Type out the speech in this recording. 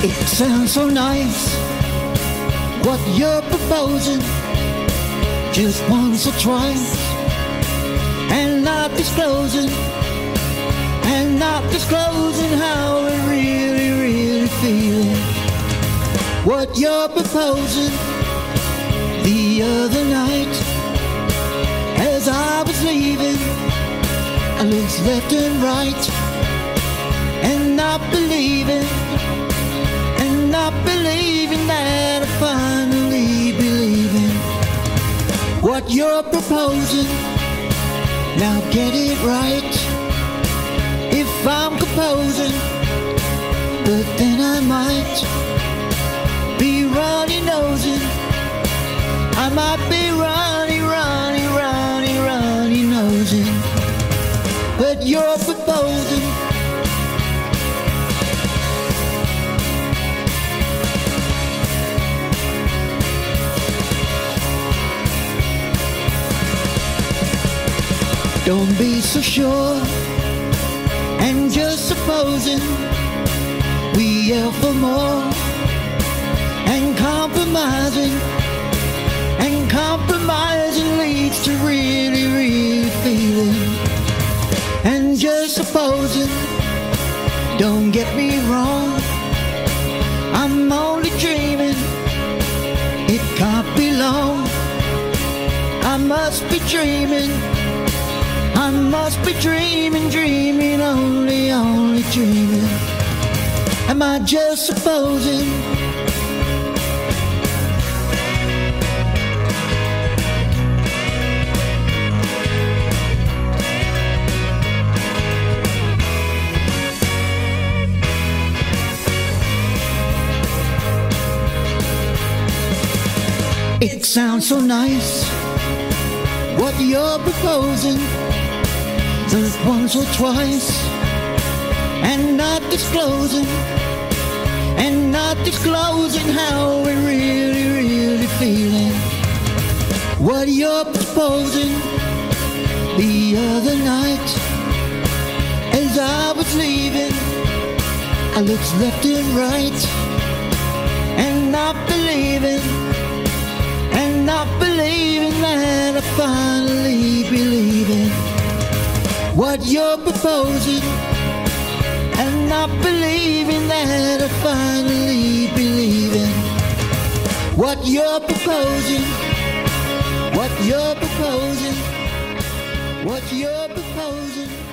It sounds so nice what you're proposing just once or twice and not disclosing and not disclosing how we're really, really feel. What you're proposing the other night as I was leaving, I looked left and right and not believing not believing that I finally believing what you're proposing. Now get it right. If I'm composing, but then I might be runny nosing. I might be runny, runny, runny, runny nosing. But you're proposing. Don't be so sure and just supposing we yell for more and compromising and compromising leads to really, really feeling and just supposing. Don't get me wrong, I'm only dreaming. It can't be long. I must be dreaming. I must be dreaming, dreaming, only, only dreaming. Am I just supposing? It sounds so nice what you're proposing just once or twice and not disclosing and not disclosing how we're really, really feeling. What you're proposing the other night as I was leaving, I looked left and right and not believing and not believing that I believing what you're proposing. And not believing that I finally believing what you're proposing. What you're proposing. What you're proposing